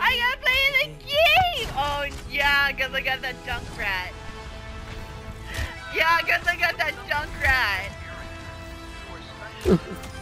I gotta play the game! Oh, yeah, because I got that junk rat. Yeah, because I got that junk rat.